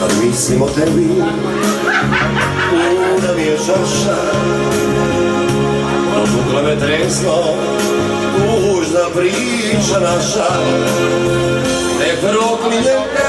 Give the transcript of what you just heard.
Kad mislim o tebi Kuda mi je čaša Dotukla me tresno Tužna priča naša. Ne proklinjem te